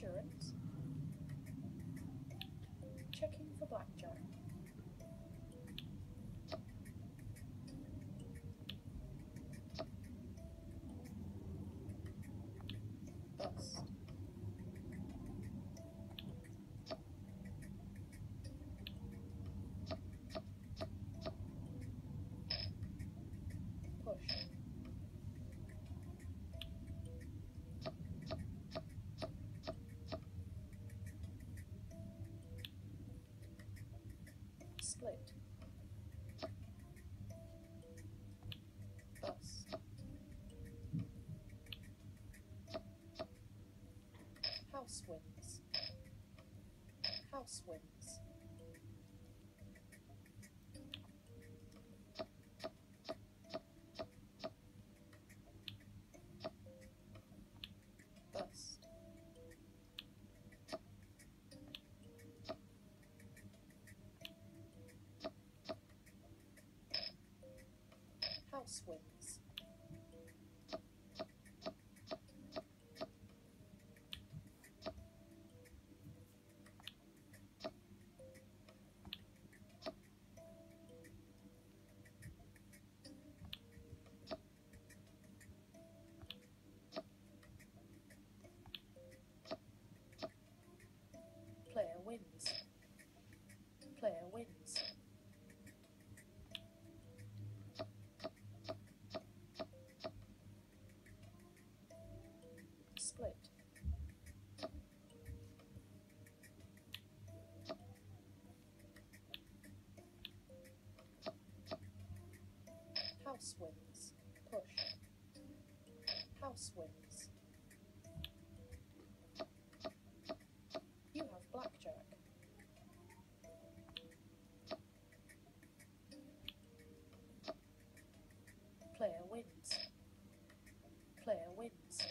Insurance. Checking for blackjack. Split. House winds. House winds. Winds. Player wins. Player wins. House wins. Push. House wins. You have blackjack. Player wins. Player wins.